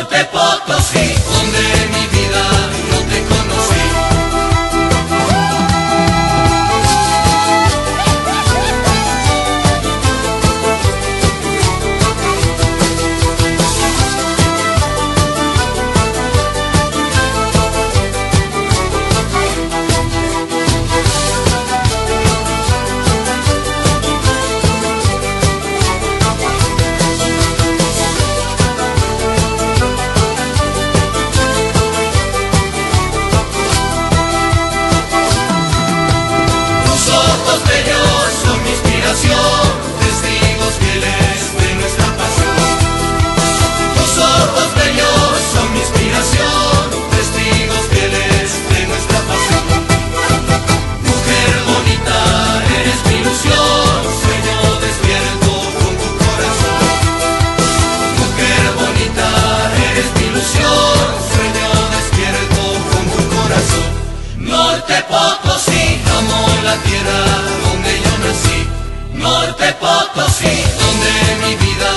Norte Potosí, Potosí, donde mi vida